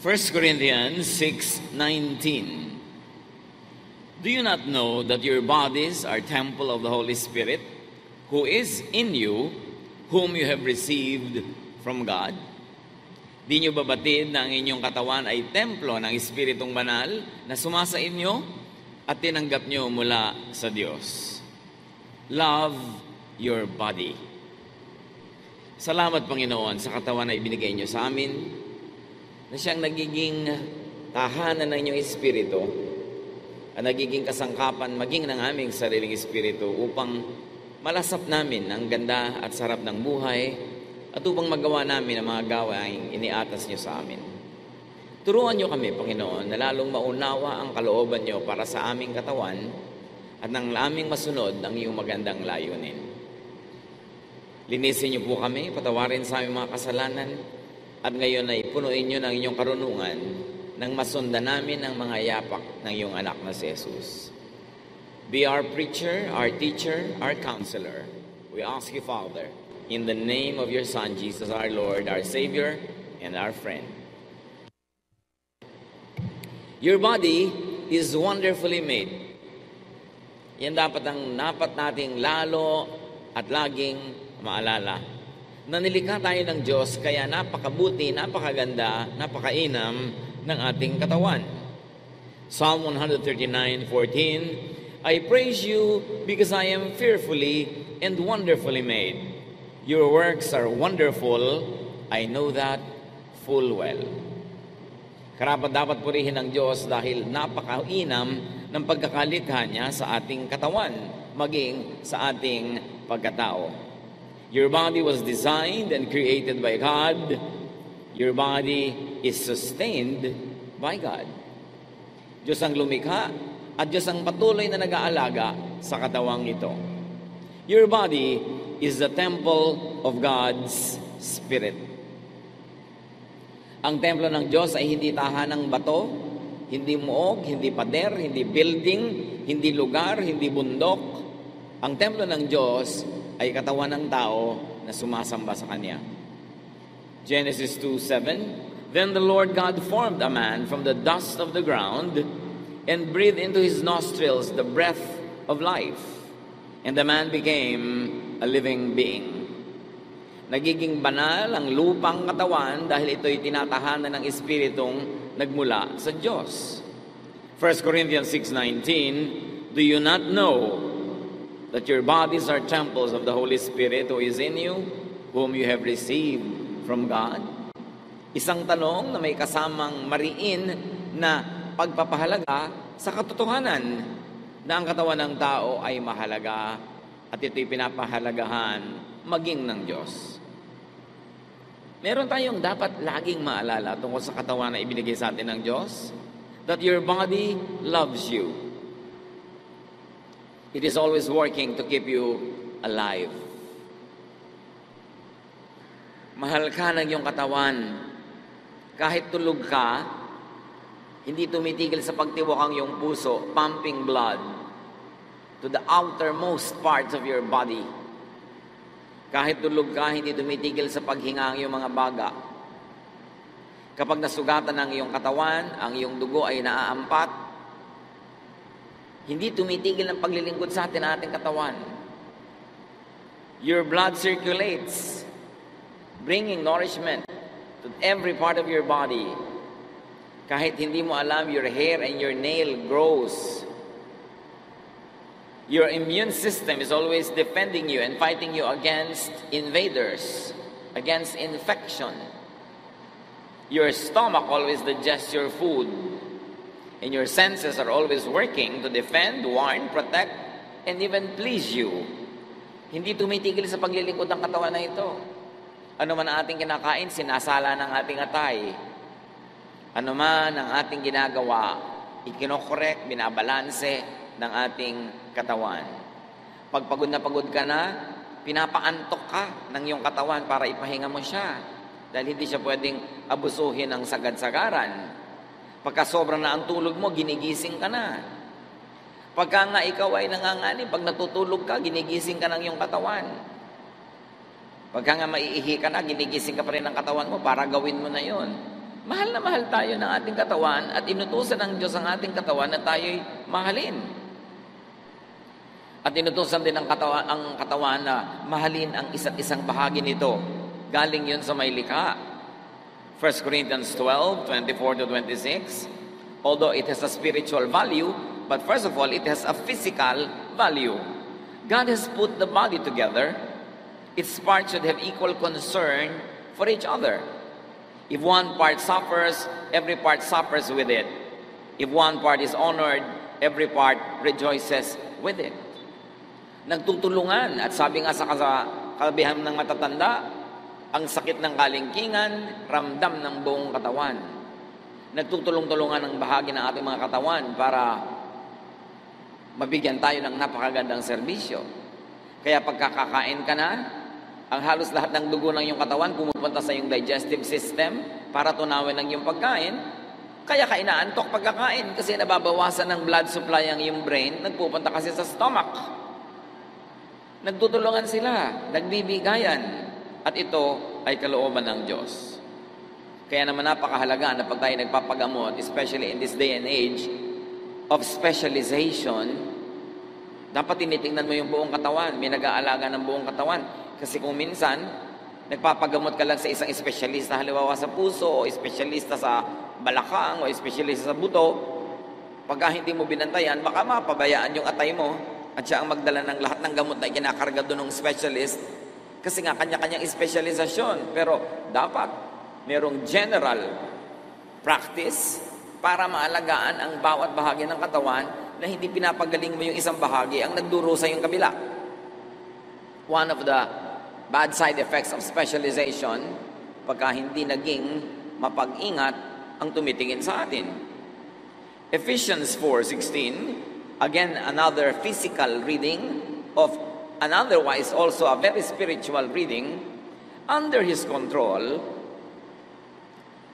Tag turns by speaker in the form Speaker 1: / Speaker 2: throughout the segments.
Speaker 1: 1 Corinthians 6:19 Do you not know that your bodies are temple of the Holy Spirit who is in you whom you have received from God? Di nyo babatid na ang inyong katawan ay templo ng Espiritong Banal na sumasa inyo at tinanggap nyo mula sa Diyos. Love your body. Salamat Panginoon sa katawan na ibinigay nyo sa amin na siyang nagiging tahanan ng inyong espiritu at nagiging kasangkapan maging ng aming sariling espiritu upang malasap namin ang ganda at sarap ng buhay at upang magawa namin ang mga gawaing iniatas niyo sa amin. Turuan niyo kami, Panginoon, na lalong maunawa ang kalooban niyo para sa aming katawan at nang aming masunod ang iyong magandang layunin. Linisin niyo po kami, patawarin sa aming mga kasalanan, at ngayon ay punuin niyo ng inyong karunungan nang masundan namin ang mga yapak ng iyong anak na si Jesus. Be our preacher, our teacher, our counselor. We ask you, Father, in the name of your Son, Jesus our Lord, our Savior, and our friend. Your body is wonderfully made. Yan dapat ang dapat nating lalo at laging maalala. Na nilikha tayo ng Diyos kaya napakabuti, napakaganda, napakainam ng ating katawan. Psalm 139:14 I praise you because I am fearfully and wonderfully made. Your works are wonderful. I know that full well. Karapat dapat purihin ng Diyos dahil napakainam ng pagkakalikha niya sa ating katawan, maging sa ating pagkatao. Your body was designed and created by God. Your body is sustained by God. Diyos ang lumikha at Diyos ang patuloy na nag-aalaga sa katawang ito. Your body is the temple of God's Spirit. Ang templo ng Diyos ay hindi tahanang bato, hindi muog, hindi pader, hindi building, hindi lugar, hindi bundok. Ang templo ng Diyos ay katawan ng tao na sumasamba sa Kanya. Genesis 2.7 Then the Lord God formed a man from the dust of the ground and breathed into his nostrils the breath of life. And the man became a living being. Nagiging banal ang lupang katawan dahil ito'y tinatahanan ng Espiritong nagmula sa Diyos. 1 Corinthians 6.19 Do you not know that your bodies are temples of the Holy Spirit who is in you, whom you have received from God? Isang tanong na may kasamang mariin na pagpapahalaga sa katotohanan na ang katawan ng tao ay mahalaga at ito'y pinapahalagahan maging ng Diyos. Meron tayong dapat laging maalala tungkol sa katawan na ibinigay sa atin ng Diyos. That your body loves you. It is always working to keep you alive. Mahal ka ng iyong katawan. Kahit tulog ka, hindi tumitigil sa pagtiwak ang iyong puso, pumping blood to the outermost parts of your body. Kahit tulog ka, hindi tumitigil sa paghinga ang iyong mga baga. Kapag nasugatan ang iyong katawan, ang iyong dugo ay naaampat, hindi tumitigil ang paglilingkod sa atin ang ating katawan. Your blood circulates, bringing nourishment to every part of your body. Kahit hindi mo alam, your hair and your nail grows Your immune system is always defending you and fighting you against invaders, against infection. Your stomach always digests your food, and your senses are always working to defend, warn, protect, and even please you. Hindi tumitigil sa paglilingkod ng katawan na ito. Ano man ang ating kinakain, sinasala ng ating atay. Ano man ang ating ginagawa, ikinokorek, binabalanse, ng ating katawan. Pag pagod na pagod ka na, pinapaantok ka ng iyong katawan para ipahinga mo siya. Dahil hindi siya pwedeng abusuhin ng sagad-sagaran. Pagka sobrang na ang tulog mo, ginigising ka na. Pagka nga ikaw ay nanganganin, pag natutulog ka, ginigising ka ng iyong katawan. Pagka nga maiihi ka na, ginigising ka pa rin ng katawan mo para gawin mo na yon. Mahal na mahal tayo ng ating katawan at inutusan ng Diyos ang ating katawan na tayo'y mahalin. At inutusan din ang katawan, ang katawan na mahalin ang isa't isang bahagi nito. Galing yun sa may likha. 1 Corinthians 12, 24 to 26. Although it has a spiritual value, but first of all, it has a physical value. God has put the body together. Its parts should have equal concern for each other. If one part suffers, every part suffers with it. If one part is honored, every part rejoices with it. Nagtutulungan at sabi nga sa kalabihan ng matatanda, ang sakit ng kalingkingan, ramdam ng buong katawan. Nagtutulong-tulungan ang bahagi ng ating mga katawan para mabigyan tayo ng napakagandang serbisyo. Kaya pagkakakain ka na, ang halos lahat ng dugo ng iyong katawan pumupunta sa iyong digestive system para tunawin ang iyong pagkain. Kaya ka inaantok pagkakain kasi nababawasan ng blood supply ang iyong brain, nagpupunta kasi sa stomach. Nagtutulungan sila, nagbibigayan, at ito ay kalooban ng Diyos. Kaya naman napakahalaga na pag tayo nagpapagamot, especially in this day and age of specialization, dapat tinitingnan mo yung buong katawan. May nag-aalaga ng buong katawan. Kasi kung minsan, nagpapagamot ka lang sa isang espesyalista, halimbawa sa puso, o espesyalista sa balakang, o espesyalista sa buto, pagka hindi mo binantayan, baka mapabayaan yung atay mo, at siya ang magdala ng lahat ng gamot na kinakarga doon ng specialist, kasi nga kanya-kanyang espesyalisasyon. Pero dapat merong general practice para maalagaan ang bawat bahagi ng katawan na hindi pinapagaling mo yung isang bahagi ang nagduro sa yung kabila. One of the bad side effects of specialization pagka hindi naging mapag-ingat ang tumitingin sa atin. Ephesians 4.16, again, another physical reading of an otherwise also a very spiritual reading, under His control,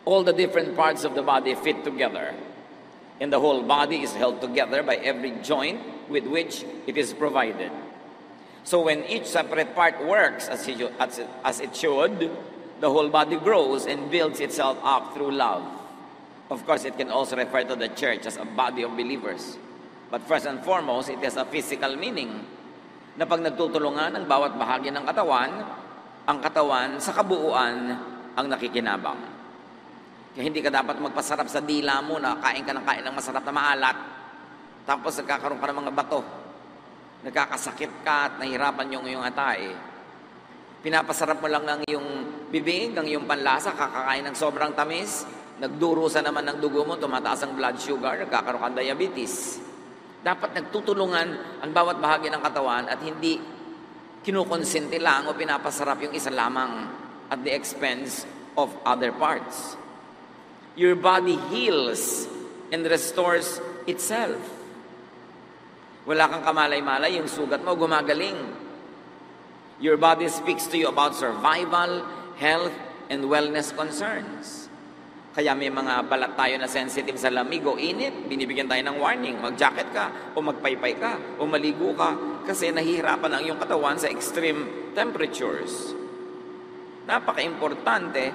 Speaker 1: all the different parts of the body fit together, and the whole body is held together by every joint with which it is provided. So when each separate part works as it, as it should, the whole body grows and builds itself up through love. Of course, it can also refer to the church as a body of believers. But first and foremost, it has a physical meaning na pag nagtutulungan ang bawat bahagi ng katawan, ang katawan sa kabuuan ang nakikinabang. Kaya hindi ka dapat magpasarap sa dila mo na kain ka ng kain ng masarap na maalat, tapos nagkakaroon ka ng mga bato nagkakasakit ka at nahirapan yung iyong atay, pinapasarap mo lang ng iyong bibig, ang iyong panlasa, kakakain ng sobrang tamis, nagdurusa naman ng dugo mo, tumataas ang blood sugar, nagkakaroon ka diabetes. Dapat nagtutulungan ang bawat bahagi ng katawan at hindi kinukonsente lang o pinapasarap yung isa lamang at the expense of other parts. Your body heals and restores itself. Wala kang kamalay-malay, yung sugat mo gumagaling. Your body speaks to you about survival, health, and wellness concerns. Kaya may mga balat tayo na sensitive sa lamig o init, binibigyan tayo ng warning, mag-jacket ka, o magpaypay ka, o maligo ka, kasi nahihirapan ang iyong katawan sa extreme temperatures. Napaka-importante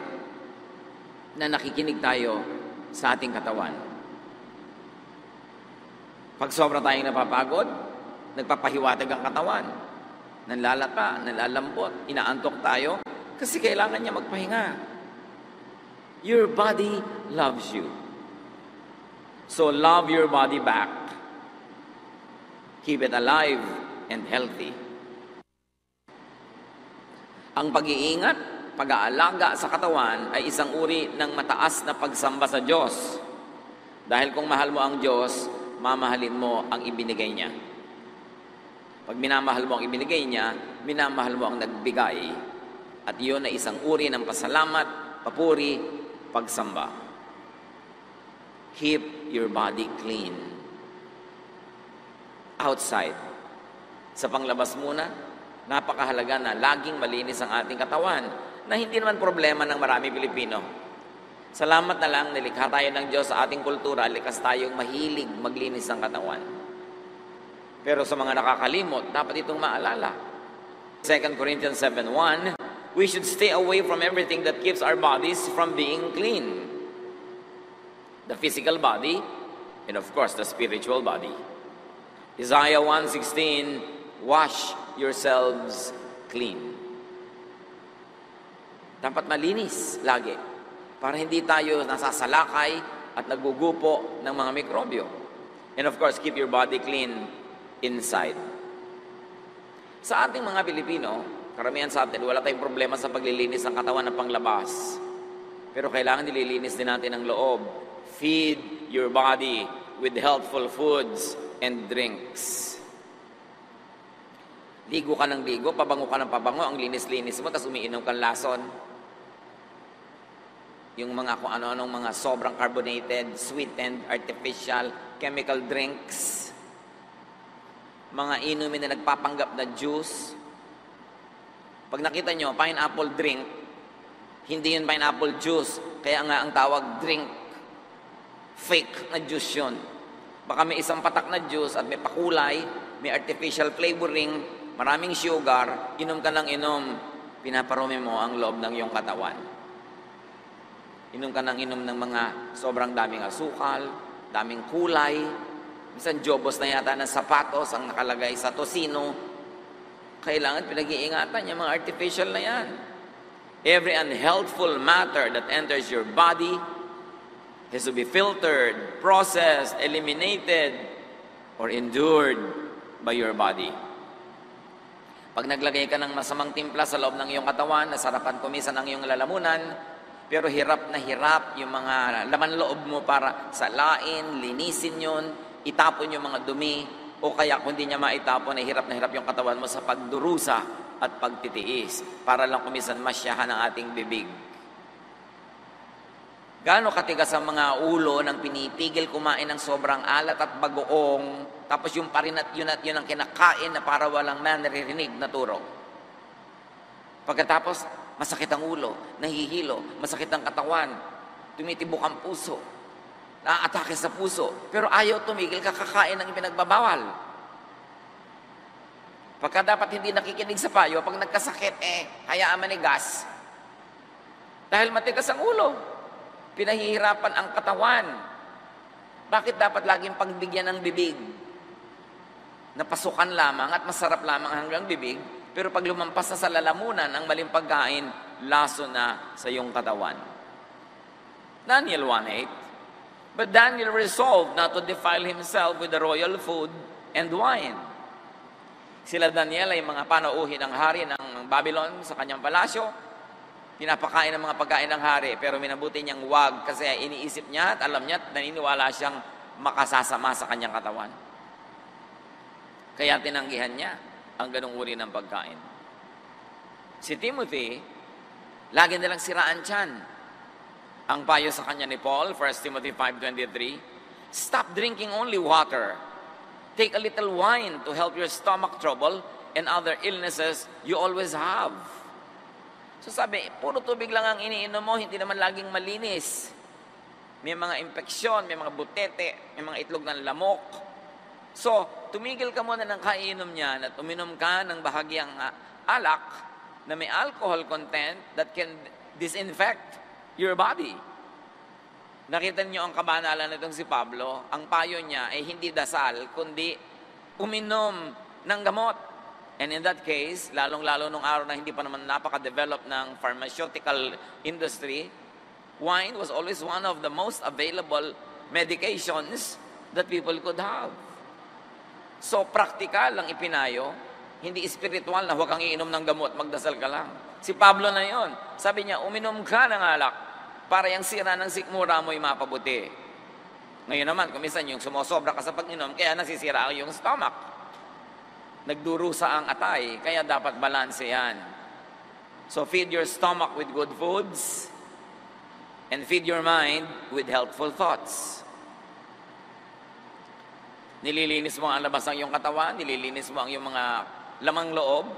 Speaker 1: na nakikinig tayo sa ating katawan. Pag sobra tayong napapagod, nagpapahiwatig ang katawan. Nanlalata, nanlalambot, inaantok tayo kasi kailangan niya magpahinga. Your body loves you. So love your body back. Keep it alive and healthy. Ang pag-iingat, pag-aalaga sa katawan ay isang uri ng mataas na pagsamba sa Diyos. Dahil kung mahal mo ang Diyos, mamahalin mo ang ibinigay niya. Pag minamahal mo ang ibinigay niya, minamahal mo ang nagbigay. At iyon ay isang uri ng pasalamat, papuri, pagsamba. Keep your body clean. Outside. Sa panglabas muna, napakahalaga na laging malinis ang ating katawan na hindi naman problema ng marami Pilipino. Salamat na lang, nilikha tayo ng Diyos sa ating kultura, likas tayong mahilig maglinis ng katawan. Pero sa mga nakakalimot, dapat itong maalala. 2 Corinthians 7.1, We should stay away from everything that keeps our bodies from being clean. the physical body, and of course, the spiritual body. Isaiah 1.16, Wash yourselves clean. Dapat malinis lagi para hindi tayo nasasalakay at nagugupo ng mga mikrobyo. And of course, keep your body clean inside. Sa ating mga Pilipino, karamihan sa atin, wala tayong problema sa paglilinis ng katawan ng panglabas. Pero kailangan nililinis din natin ang loob. Feed your body with healthful foods and drinks. Ligo ka ng ligo, pabango ka ng pabango, ang linis-linis mo, tapos umiinom kang lason. Yung mga kung ano-anong mga sobrang carbonated, sweetened, artificial, chemical drinks. Mga inumin na nagpapanggap na juice. Pag nakita nyo, pineapple drink, hindi yun pineapple juice. Kaya nga ang tawag drink. Fake na juice yun. Baka may isang patak na juice at may pakulay, may artificial flavoring, maraming sugar, inom ka ng inom, pinaparumi mo ang loob ng iyong katawan. Inom ka ng inom ng mga sobrang daming asukal, daming kulay, minsan jobos na yata ng sapatos ang nakalagay sa tosino. Kailangan pinag-iingatan yung mga artificial na yan. Every unhealthful matter that enters your body has to be filtered, processed, eliminated, or endured by your body. Pag naglagay ka ng masamang timpla sa loob ng iyong katawan, nasarapan kumisan ang iyong lalamunan, pero hirap na hirap yung mga laman loob mo para salain, linisin yun, itapon yung mga dumi, o kaya kung di niya maitapon, ay hirap na hirap yung katawan mo sa pagdurusa at pagtitiis para lang kumisan masyahan ang ating bibig. Gaano katigas ang mga ulo ng pinipigil kumain ng sobrang alat at bagoong, tapos yung parin at yun at yun ang kinakain na para walang na naririnig na turo. Pagkatapos, masakit ang ulo, nahihilo, masakit ang katawan, tumitibok ang puso, naaatake sa puso, pero ayaw tumigil kakakain ng ipinagbabawal. Pagka dapat hindi nakikinig sa payo, pag nagkasakit, eh, hayaan manigas. Dahil matigas ang ulo. Pinahihirapan ang katawan. Bakit dapat laging pagbigyan ng bibig? Napasukan lamang at masarap lamang hanggang bibig, pero pag lumampas na sa lalamunan ang maling pagkain, laso na sa iyong katawan. Daniel 1.8 But Daniel resolved not to defile himself with the royal food and wine. Sila Daniel ay mga panauhin ng hari ng Babylon sa kanyang palasyo, pinapakain ng mga pagkain ng hari, pero minabuti niyang wag kasi iniisip niya at alam niya at naniniwala siyang makasasama sa kanyang katawan. Kaya tinanggihan niya ang ganong uri ng pagkain. Si Timothy, lagi nilang siraan tiyan. Ang payo sa kanya ni Paul, 1 Timothy 5.23, Stop drinking only water. Take a little wine to help your stomach trouble and other illnesses you always have. So sabi, puro tubig lang ang iniinom mo, hindi naman laging malinis. May mga impeksyon, may mga butete, may mga itlog ng lamok. So, tumigil ka muna ng kainom niyan at uminom ka ng bahagyang uh, alak na may alcohol content that can disinfect your body. Nakita niyo ang kabanalan nitong si Pablo, ang payo niya ay hindi dasal, kundi uminom ng gamot. And in that case, lalong-lalo nung araw na hindi pa naman napaka-develop ng pharmaceutical industry, wine was always one of the most available medications that people could have. So, practical lang ipinayo, hindi spiritual na huwag kang iinom ng gamot, magdasal ka lang. Si Pablo na yon. Sabi niya, uminom ka ng alak para yung sira ng sikmura mo'y mapabuti. Ngayon naman, kumisan yung sumosobra ka sa pag-inom, kaya nasisira ang yung stomach nagdurusa ang atay, kaya dapat balanse yan. So feed your stomach with good foods and feed your mind with helpful thoughts. Nililinis mo ang labas ng iyong katawan, nililinis mo ang iyong mga lamang loob,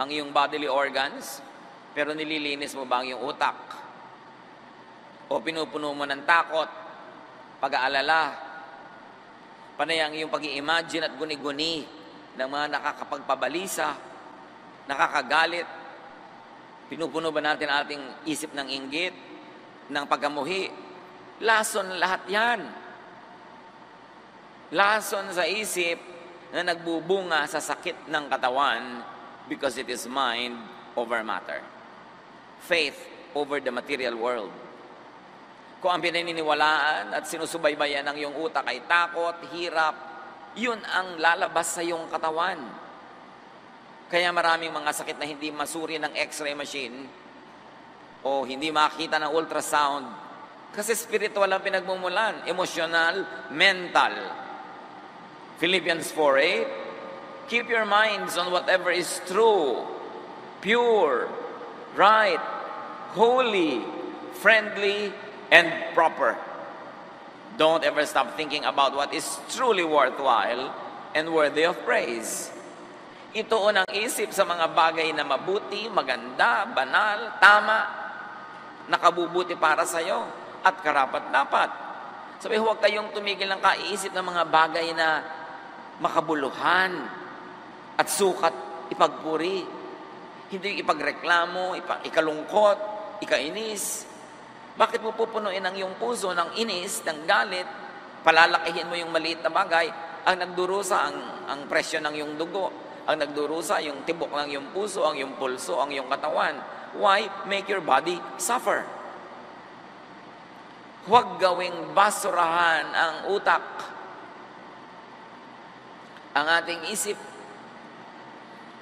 Speaker 1: ang iyong bodily organs, pero nililinis mo ba ang iyong utak? O pinupuno mo ng takot, pag-aalala, panay ang iyong pag-i-imagine at guni-guni ng mga nakakapagpabalisa, nakakagalit. Pinupuno ba natin ating isip ng inggit, ng pagkamuhi, Lason lahat yan. Lason sa isip na nagbubunga sa sakit ng katawan because it is mind over matter. Faith over the material world. Kung ang pinaniniwalaan at sinusubaybayan ng iyong utak ay takot, hirap, yun ang lalabas sa iyong katawan. Kaya maraming mga sakit na hindi masuri ng x-ray machine o hindi makita ng ultrasound kasi spiritual ang pinagmumulan, emotional, mental. Philippians 4.8 Keep your minds on whatever is true, pure, right, holy, friendly, and proper. Don't ever stop thinking about what is truly worthwhile and worthy of praise. Itoon ang isip sa mga bagay na mabuti, maganda, banal, tama, nakabubuti para sa iyo at karapat-dapat. Sabi, huwag kayong tumigil ng kaiisip ng mga bagay na makabuluhan, at sukat ipagpuri. Hindi ipagreklamo, ipa, ikalungkot, ikainis. Bakit mo pupunuin ang iyong puso ng inis, ng galit, palalakihin mo yung maliit na bagay, ang nagdurusa ang, ang presyo ng iyong dugo, ang nagdurusa yung tibok ng iyong puso, ang iyong pulso, ang iyong katawan. Why make your body suffer? Huwag gawing basurahan ang utak, ang ating isip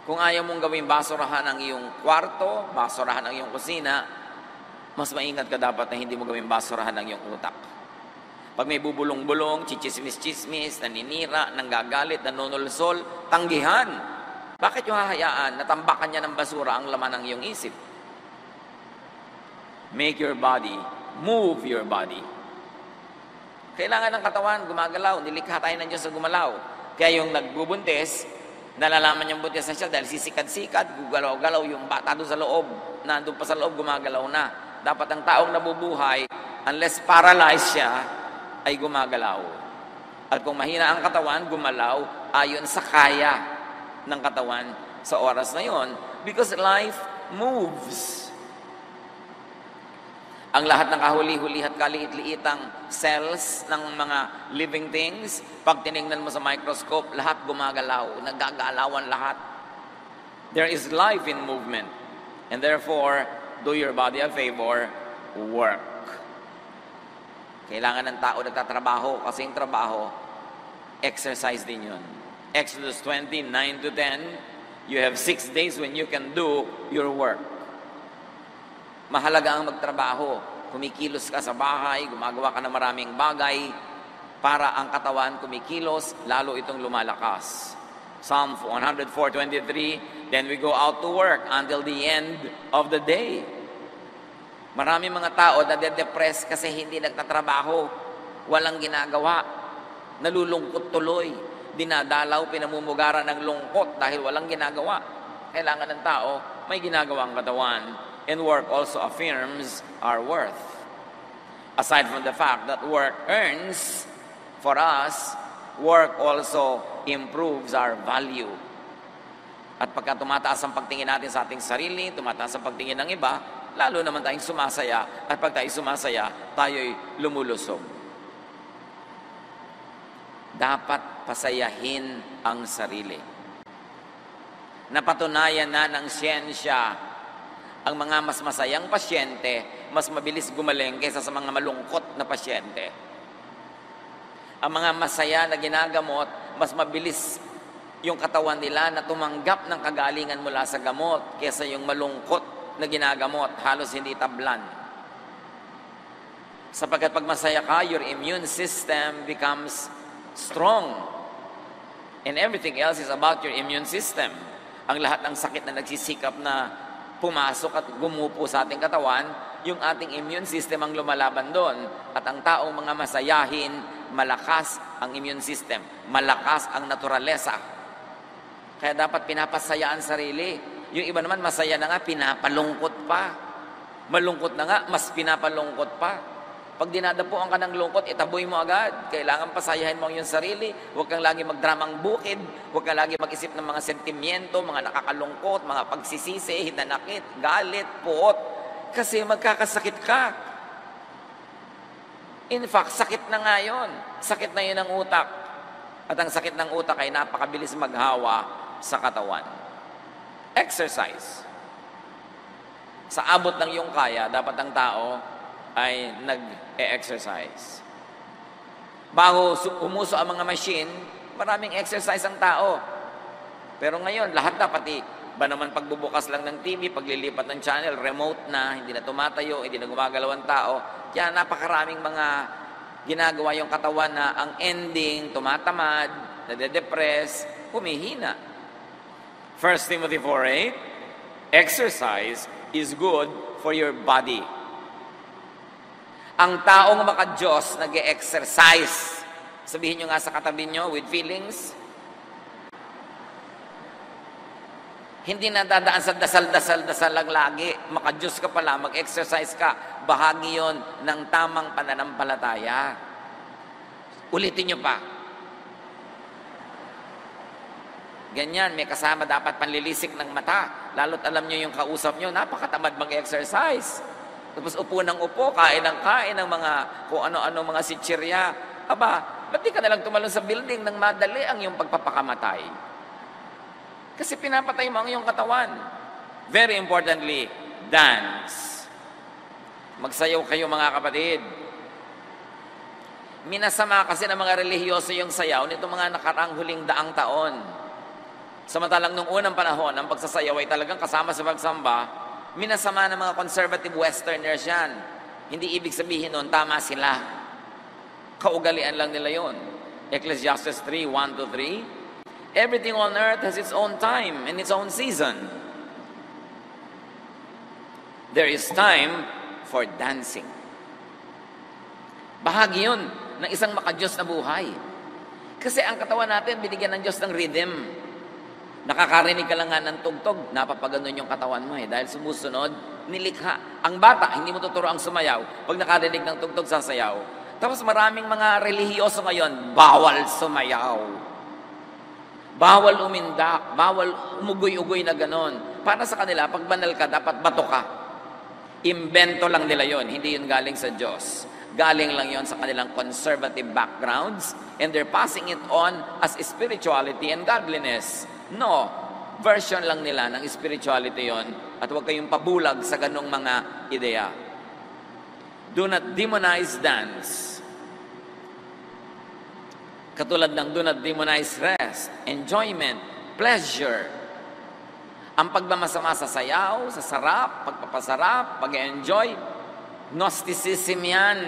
Speaker 1: kung ayaw mong gawing basurahan ang iyong kwarto, basurahan ang iyong kusina, mas maingat ka dapat na hindi mo gawing basurahan ang iyong utak. Pag may bubulong-bulong, chichismis-chismis, naninira, nanggagalit, nanonulsol, tanggihan. Bakit yung hahayaan? Natambakan niya ng basura ang laman ng iyong isip. Make your body, move your body. Kailangan ng katawan, gumagalaw. Nilikha tayo ng Diyos sa gumalaw. Kaya yung nagbubuntis, Nalalaman buntis na siya dahil sisikad-sikad, gugalaw-galaw yung bata doon sa loob. Nandun pa sa loob, gumagalaw na. Dapat ang taong nabubuhay, unless paralyzed siya, ay gumagalaw. At kung mahina ang katawan, gumalaw ayon sa kaya ng katawan sa oras na yon. Because life moves. Ang lahat ng kahuli-huli at kaliit-liitang cells ng mga living things, pag tinignan mo sa microscope, lahat gumagalaw, nagagalawan lahat. There is life in movement. And therefore, do your body a favor, work. Kailangan ng tao nagtatrabaho kasi yung trabaho, exercise din yun. Exodus 20, 9 to 10, you have six days when you can do your work. Mahalaga ang magtrabaho. Kumikilos ka sa bahay, gumagawa ka ng maraming bagay para ang katawan kumikilos, lalo itong lumalakas. Psalm 104.23, Then we go out to work until the end of the day. Marami mga tao na de-depress kasi hindi nagtatrabaho, walang ginagawa, nalulungkot tuloy, dinadalaw, pinamumugaran ng lungkot dahil walang ginagawa. Kailangan ng tao, may ginagawang katawan and work also affirms our worth. Aside from the fact that work earns for us, work also improves our value. At pagka tumataas ang pagtingin natin sa ating sarili, tumataas ang pagtingin ng iba, lalo naman tayong sumasaya. At pag tayo sumasaya, tayo'y lumulusog. Dapat pasayahin ang sarili. Napatunayan na ng siyensya ang mga mas masayang pasyente, mas mabilis gumaling kaysa sa mga malungkot na pasyente. Ang mga masaya na ginagamot, mas mabilis yung katawan nila na tumanggap ng kagalingan mula sa gamot kaysa yung malungkot na ginagamot, halos hindi tablan. Sapagkat pag masaya ka, your immune system becomes strong. And everything else is about your immune system. Ang lahat ng sakit na nagsisikap na pumasok at gumupo sa ating katawan, yung ating immune system ang lumalaban doon. At ang taong mga masayahin, malakas ang immune system, malakas ang naturalesa. Kaya dapat pinapasaya ang sarili. Yung iba naman masaya na nga, pinapalungkot pa. Malungkot na nga, mas pinapalungkot pa. Pag dinadapuan ka ng lungkot, itaboy mo agad. Kailangan pasayahin mo ang iyong sarili. Huwag kang lagi magdramang bukid. Huwag kang lagi mag-isip ng mga sentimiento, mga nakakalungkot, mga pagsisisi, hinanakit, galit, puot. Kasi magkakasakit ka. In fact, sakit na nga yun. Sakit na yun ang utak. At ang sakit ng utak ay napakabilis maghawa sa katawan. Exercise. Sa abot ng iyong kaya, dapat ang tao ay nag-e-exercise. Bago umuso ang mga machine, maraming exercise ang tao. Pero ngayon, lahat na, pati ba naman pagbubukas lang ng TV, paglilipat ng channel, remote na, hindi na tumatayo, hindi na gumagalaw ang tao. Kaya napakaraming mga ginagawa yung katawan na ang ending, tumatamad, nade-depress, humihina. 1 Timothy 4.8 Exercise is good for your body. Ang taong maka-Diyos nag-exercise. Sabihin nyo nga sa katabi nyo with feelings, Hindi na dadaan sa dasal-dasal-dasal lang lagi. Makadiyos ka pala, mag-exercise ka. Bahagi yon ng tamang pananampalataya. Ulitin nyo pa. Ganyan, may kasama dapat panlilisik ng mata. Lalo't alam nyo yung kausap nyo, napakatamad mag-exercise. Tapos upo ng upo, kain ng kain ng mga kung ano-ano mga sitsirya. Aba, ba't di ka nalang tumalon sa building ng madali ang yung pagpapakamatay? Kasi pinapatay mo ang iyong katawan. Very importantly, dance. Magsayaw kayo mga kapatid. Minasama kasi ng mga relihiyoso yung sayaw nito mga nakarang huling daang taon. Samantalang nung unang panahon, ang pagsasayaw ay talagang kasama sa pagsamba, minasama ng mga conservative westerners yan. Hindi ibig sabihin nun, tama sila. Kaugalian lang nila yon. Ecclesiastes 3, 1 to 3, Everything on earth has its own time and its own season. There is time for dancing. Bahagi yun ng isang makadiyos na buhay. Kasi ang katawan natin, binigyan ng Diyos ng rhythm. Nakakarinig ka lang nga ng tugtog, napapaganon yung katawan mo eh. Dahil sumusunod, nilikha. Ang bata, hindi mo tuturo ang sumayaw. Pag nakarinig ng tugtog, sasayaw. Tapos maraming mga relihiyoso ngayon, bawal sumayaw. Bawal umindak, bawal umugoy-ugoy na ganon. Para sa kanila, pag banal ka, dapat bato ka. Imbento lang nila yon, hindi yun galing sa Diyos. Galing lang yon sa kanilang conservative backgrounds and they're passing it on as spirituality and godliness. No, version lang nila ng spirituality yon at huwag kayong pabulag sa ganong mga ideya. Do not demonize dance Katulad ng do not demonize rest, enjoyment, pleasure. Ang pagmamasama sa sayaw, sa sarap, pagpapasarap, pag-enjoy, Gnosticism yan.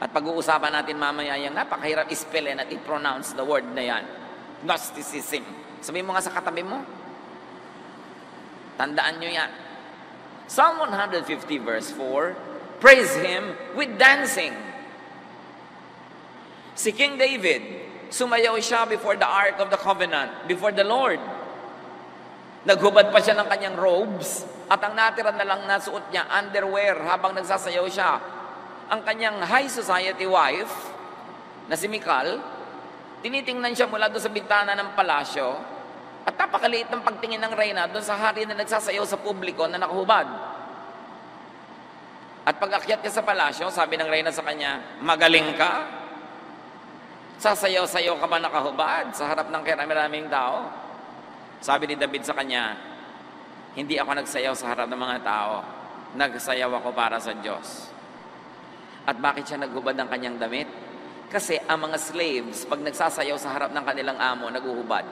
Speaker 1: At pag-uusapan natin mamaya yung napakahirap ispellin at i-pronounce the word na yan. Gnosticism. Sabi mo nga sa katabi mo. Tandaan nyo yan. Psalm 150 verse 4, Praise Him with dancing. Si King David, sumayaw siya before the Ark of the Covenant, before the Lord. Naghubad pa siya ng kanyang robes at ang natira na lang na suot niya, underwear, habang nagsasayaw siya. Ang kanyang high society wife, na si Mikal, tinitingnan siya mula doon sa bintana ng palasyo at napakaliit ng pagtingin ng reyna doon sa hari na nagsasayaw sa publiko na nakahubad. At pag akyat niya sa palasyo, sabi ng reyna sa kanya, magaling ka, Sasayaw-sayaw ka ba nakahubad sa harap ng karami-raming tao? Sabi ni David sa kanya, hindi ako nagsayaw sa harap ng mga tao. Nagsayaw ako para sa Diyos. At bakit siya naghubad ng kanyang damit? Kasi ang mga slaves, pag nagsasayaw sa harap ng kanilang amo, naguhubad.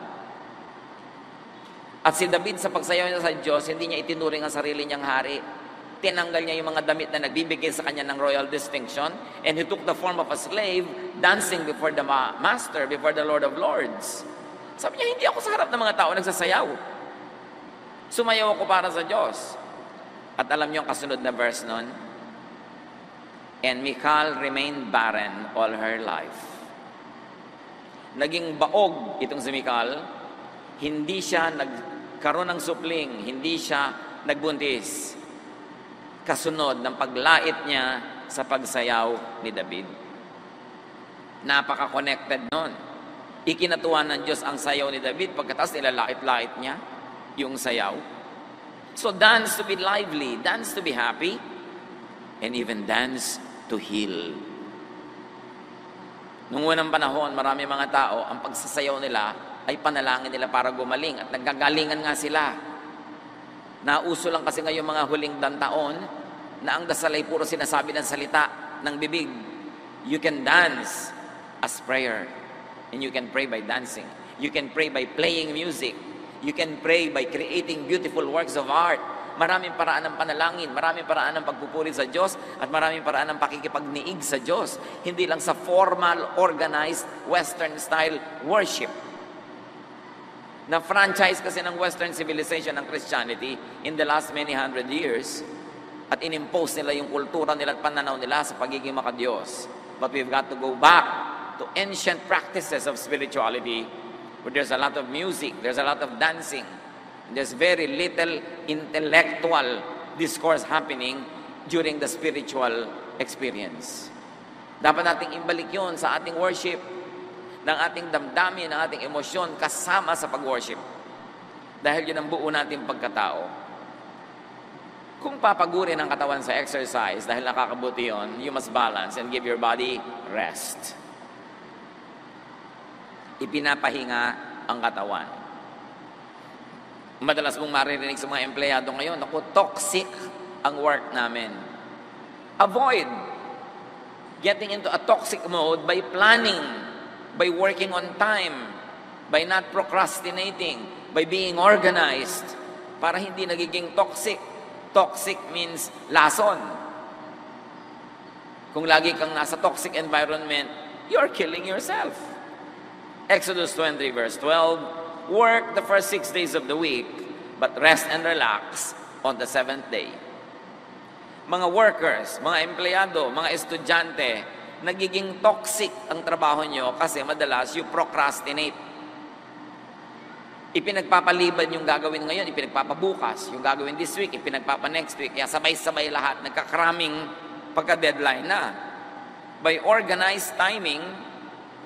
Speaker 1: At si David sa pagsayaw niya sa Diyos, hindi niya itinuring ang sarili niyang hari tinanggal niya yung mga damit na nagbibigay sa kanya ng royal distinction and he took the form of a slave dancing before the master, before the Lord of Lords. Sabi niya, hindi ako sa harap ng mga tao nagsasayaw. Sumayaw ako para sa Diyos. At alam niyo ang kasunod na verse nun? And Michal remained barren all her life. Naging baog itong si Michal, hindi siya nagkaroon ng supling, hindi siya nagbuntis kasunod ng paglait niya sa pagsayaw ni David. Napaka-connected nun. Ikinatuwa ng Diyos ang sayaw ni David pagkatas nilalait-lait niya yung sayaw. So dance to be lively, dance to be happy, and even dance to heal. Nung unang panahon, marami mga tao, ang pagsasayaw nila ay panalangin nila para gumaling at naggagalingan nga sila. Nauso lang kasi ngayon mga huling dantaon na ang dasal ay puro sinasabi ng salita ng bibig. You can dance as prayer and you can pray by dancing. You can pray by playing music. You can pray by creating beautiful works of art. Maraming paraan ng panalangin, maraming paraan ng pagpupuri sa Diyos, at maraming paraan ng pakikipagniig sa Diyos. Hindi lang sa formal, organized, Western-style worship. Na franchise kasi ng Western civilization ng Christianity in the last many hundred years, at inimpose nila yung kultura nila at pananaw nila sa pagiging makadiyos. But we've got to go back to ancient practices of spirituality where there's a lot of music, there's a lot of dancing, There's very little intellectual discourse happening during the spiritual experience. Dapat nating ibalik yon sa ating worship, ng ating damdamin, ng ating emosyon kasama sa pag-worship. Dahil yun ang buo nating pagkatao. Kung papagurin ang katawan sa exercise dahil nakakabuti yon, you must balance and give your body rest. Ipinapahinga ang katawan. Madalas mong maririnig sa mga empleyado ngayon, ako, toxic ang work namin. Avoid getting into a toxic mode by planning, by working on time, by not procrastinating, by being organized, para hindi nagiging toxic. Toxic means lason. Kung lagi kang nasa toxic environment, you're killing yourself. Exodus 20 verse 12, work the first six days of the week, but rest and relax on the seventh day. Mga workers, mga empleyado, mga estudyante, nagiging toxic ang trabaho nyo kasi madalas you procrastinate. Ipinagpapaliban yung gagawin ngayon, ipinagpapabukas. Yung gagawin this week, ipinagpapa next week. Kaya sabay-sabay lahat, nagkakraming pagka-deadline na. By organized timing,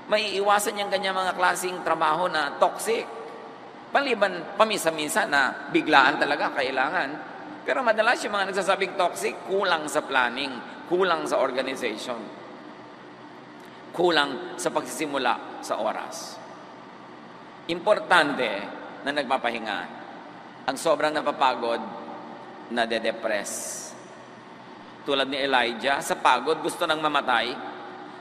Speaker 1: may iwasan yung ganyan mga klaseng trabaho na toxic. Paliban pamisa-minsan na biglaan talaga kailangan. Pero madalas yung mga nagsasabing toxic, kulang sa planning, kulang sa organization, kulang sa pagsisimula sa oras. Importante na nagpapahinga ang sobrang napapagod na de-depress. Tulad ni Elijah, sa pagod gusto nang mamatay.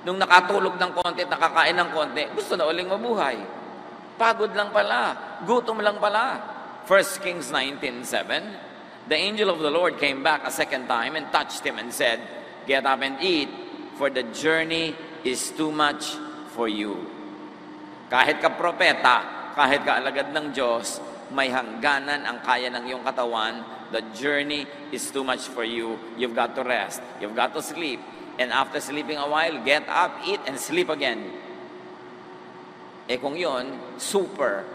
Speaker 1: Nung nakatulog ng konti at nakakain ng konti, gusto na uling mabuhay. Pagod lang pala. Gutom lang pala. 1 Kings 19.7 The angel of the Lord came back a second time and touched him and said, Get up and eat, for the journey is too much for you. Kahit ka propeta, kahit ka alagad ng Diyos, may hangganan ang kaya ng iyong katawan. The journey is too much for you. You've got to rest. You've got to sleep. And after sleeping a while, get up, eat, and sleep again. Eh kung yon super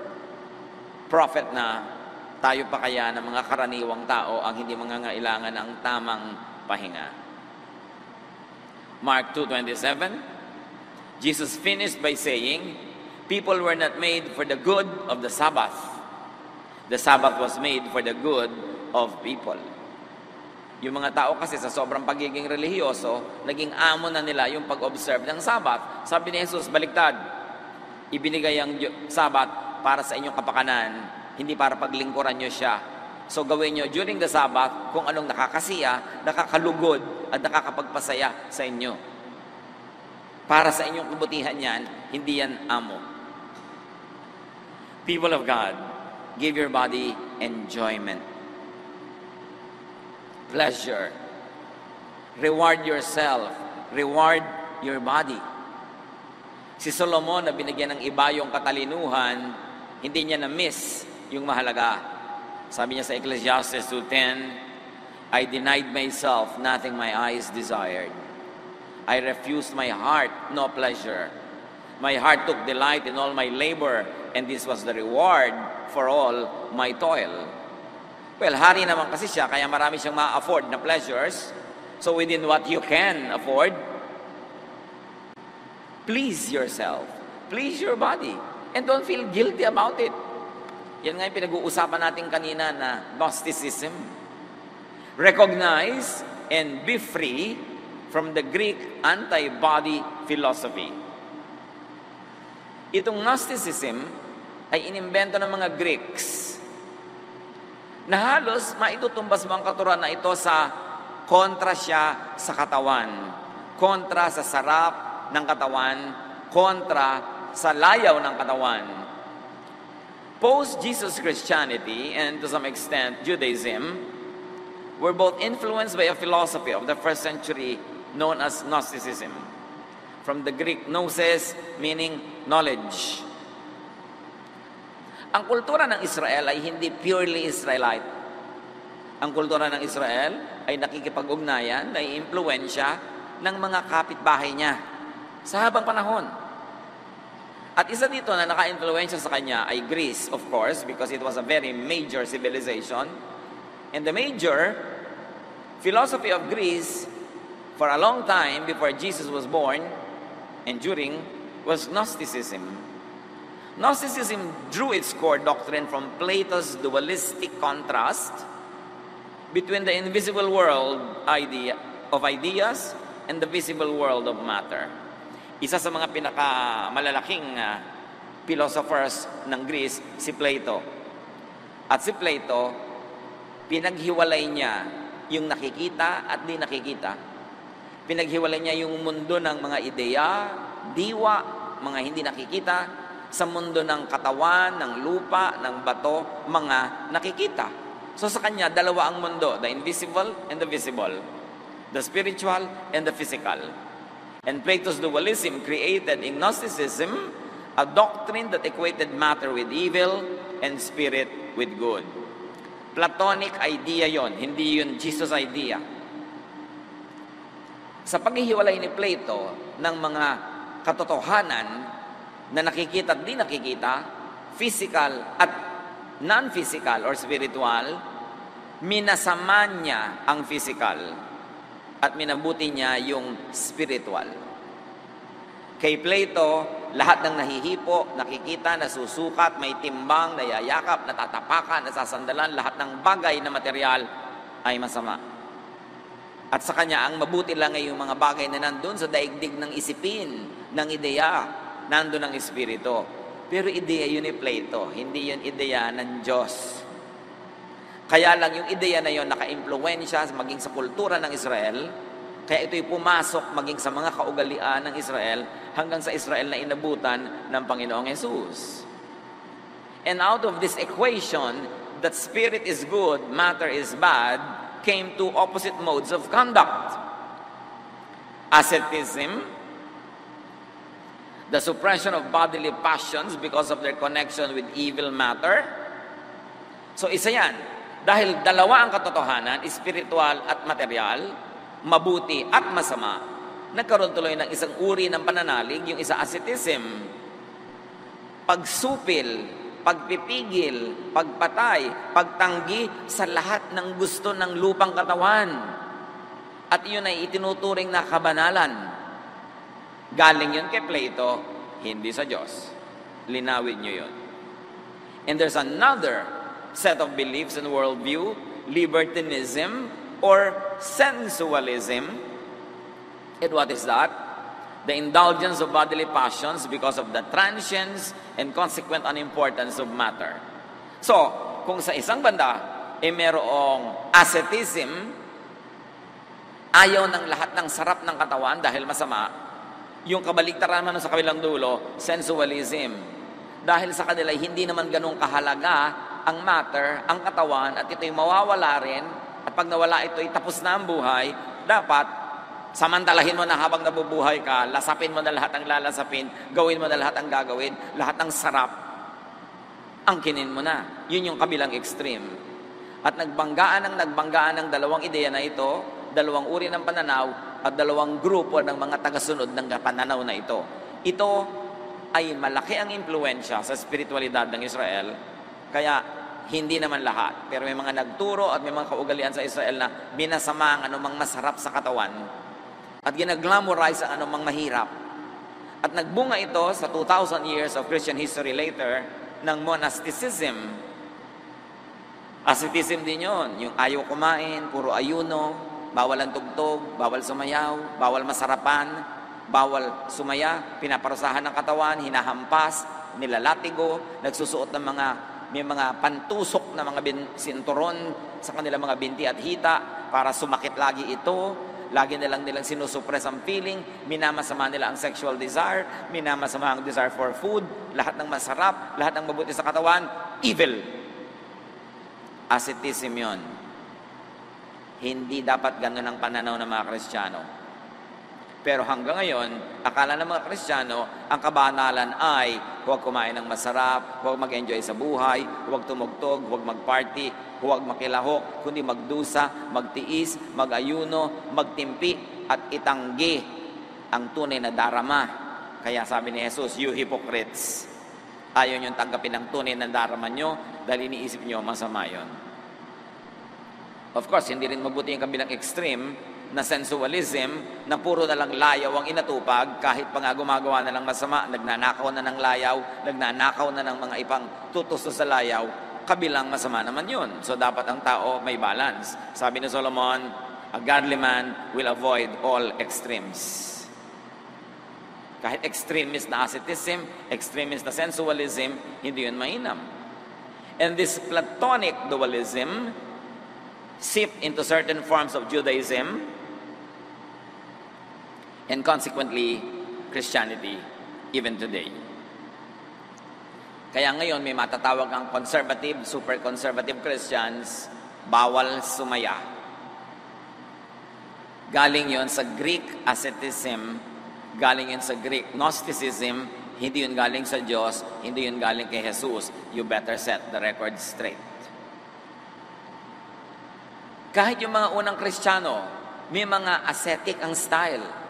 Speaker 1: prophet na, tayo pa kaya ng mga karaniwang tao ang hindi mangangailangan ng tamang pahinga. Mark 2.27 Jesus finished by saying, People were not made for the good of the Sabbath. The Sabbath was made for the good of people. Yung mga tao kasi sa sobrang pagiging relihiyoso, naging amo na nila yung pag-observe ng Sabbath. Sabi ni Jesus, baliktad, ibinigay ang Sabat para sa inyong kapakanan, hindi para paglingkuran nyo siya. So gawin nyo during the Sabbath kung anong nakakasiya, nakakalugod, at nakakapagpasaya sa inyo. Para sa inyong kabutihan yan, hindi yan amo. People of God, give your body enjoyment. Pleasure. Reward yourself. Reward your body. Si Solomon na binigyan ng iba yung katalinuhan, hindi niya na-miss yung mahalaga. Sabi niya sa Ecclesiastes 2.10, I denied myself nothing my eyes desired. I refused my heart no pleasure. My heart took delight in all my labor, and this was the reward for all my toil. Well, hari naman kasi siya, kaya marami siyang ma-afford na pleasures. So within what you can afford, Please yourself. Please your body. And don't feel guilty about it. Yan nga yung pinag-uusapan natin kanina na Gnosticism. Recognize and be free from the Greek anti-body philosophy. Itong Gnosticism ay inimbento ng mga Greeks na halos maitutumbas mo ang katuruan na ito sa kontra siya sa katawan, kontra sa sarap ng katawan, kontra sa layaw ng katawan. Post-Jesus Christianity and to some extent Judaism were both influenced by a philosophy of the first century known as Gnosticism. From the Greek gnosis, meaning knowledge. Ang kultura ng Israel ay hindi purely Israelite. Ang kultura ng Israel ay nakikipag-ugnayan, ay impluensya ng mga kapitbahay niya sa habang panahon. At isa dito na naka-influensya sa kanya ay Greece, of course, because it was a very major civilization. And the major philosophy of Greece for a long time before Jesus was born enduring was Gnosticism. Gnosticism drew its core doctrine from Plato's dualistic contrast between the invisible world idea of ideas and the visible world of matter. Isa sa mga pinakamalalaking uh, philosophers ng Greece, si Plato. At si Plato, pinaghiwalay niya yung nakikita at di nakikita Pinaghiwalay niya yung mundo ng mga ideya, diwa, mga hindi nakikita, sa mundo ng katawan, ng lupa, ng bato, mga nakikita. So sa kanya, dalawa ang mundo, the invisible and the visible, the spiritual and the physical. And Plato's dualism created in Gnosticism a doctrine that equated matter with evil and spirit with good. Platonic idea yon, hindi yun Jesus idea. Sa paghihiwalay ni Plato ng mga katotohanan na nakikita at di nakikita, physical at non-physical or spiritual, minasama niya ang physical at minabuti niya yung spiritual. Kay Plato, lahat ng nahihipo, nakikita, nasusukat, may timbang, nayayakap, natatapakan, nasasandalan, lahat ng bagay na material ay masama. At sa kanya, ang mabuti lang ay yung mga bagay na nandun sa daigdig ng isipin, ng ideya, nandun ang Espiritu. Pero ideya yun ni Plato, hindi yun ideya ng Diyos. Kaya lang yung ideya na yun naka-impluensya maging sa kultura ng Israel, kaya ito'y pumasok maging sa mga kaugalian ng Israel hanggang sa Israel na inabutan ng Panginoong Yesus. And out of this equation, that spirit is good, matter is bad, came to opposite modes of conduct. Asceticism, the suppression of bodily passions because of their connection with evil matter. So isa yan. Dahil dalawa ang katotohanan, spiritual at material, mabuti at masama, nagkaroon tuloy ng isang uri ng pananalig, yung isa asceticism. Pagsupil pagpipigil, pagpatay, pagtanggi sa lahat ng gusto ng lupang katawan. At yun ay itinuturing na kabanalan. Galing yun kay Plato, hindi sa Diyos. Linawin nyo yun. And there's another set of beliefs and worldview, libertinism or sensualism. And what is that? the indulgence of bodily passions because of the transience and consequent unimportance of matter. So, kung sa isang banda, eh merong asceticism, ayaw ng lahat ng sarap ng katawan dahil masama, yung kabaligtaran naman sa kabilang dulo, sensualism. Dahil sa kanila, hindi naman ganun kahalaga ang matter, ang katawan, at ito'y mawawala rin, at pag nawala ito'y tapos na ang buhay, dapat Samantalahin mo na habang nabubuhay ka, lasapin mo na lahat ang lalasapin, gawin mo na lahat ang gagawin, lahat ng sarap, angkinin mo na. Yun yung kabilang extreme. At nagbanggaan ng nagbanggaan ng dalawang ideya na ito, dalawang uri ng pananaw, at dalawang grupo ng mga tagasunod ng pananaw na ito. Ito ay malaki ang impluensya sa spiritualidad ng Israel, kaya hindi naman lahat. Pero may mga nagturo at may mga kaugalian sa Israel na binasama ang anumang masarap sa katawan at ginaglamorize ang anumang mahirap. At nagbunga ito sa 2,000 years of Christian history later ng monasticism. Asceticism din yon, yung ayaw kumain, puro ayuno, bawal ang tugtog, bawal sumayaw, bawal masarapan, bawal sumaya, pinaparusahan ng katawan, hinahampas, nilalatigo, nagsusuot ng mga may mga pantusok na mga bin, sinturon sa kanilang mga binti at hita para sumakit lagi ito. Lagi nilang nilang sinusuppress ang feeling, minamasama nila ang sexual desire, minamasama ang desire for food, lahat ng masarap, lahat ng mabuti sa katawan, evil. Asceticism yun. Hindi dapat ganun ang pananaw ng mga Kristiyano. Pero hanggang ngayon, akala ng mga Kristiyano, ang kabanalan ay huwag kumain ng masarap, huwag mag-enjoy sa buhay, huwag tumugtog, huwag mag-party, huwag makilahok, kundi magdusa, magtiis, mag-ayuno, magtimpi, at itanggi ang tunay na darama. Kaya sabi ni Jesus, you hypocrites, ayaw niyong tanggapin ang tunay na darama nyo dahil iniisip nyo masama yon. Of course, hindi rin mabuti yung kabilang extreme na sensualism na puro na lang layaw ang inatupag kahit pa nga gumagawa na ng masama, nagnanakaw na ng layaw, nagnanakaw na ng mga ibang tutos sa layaw, kabilang masama naman yun. So dapat ang tao may balance. Sabi ni Solomon, a godly man will avoid all extremes. Kahit extremist na asceticism, extremist na sensualism, hindi yun mainam. And this Platonic dualism seeped into certain forms of Judaism and consequently Christianity even today. Kaya ngayon may matatawag ang conservative, super conservative Christians, bawal sumaya. Galing yon sa Greek asceticism, galing yon sa Greek Gnosticism, hindi yun galing sa Diyos, hindi yun galing kay Jesus. You better set the record straight. Kahit yung mga unang Kristiyano, may mga ascetic ang style.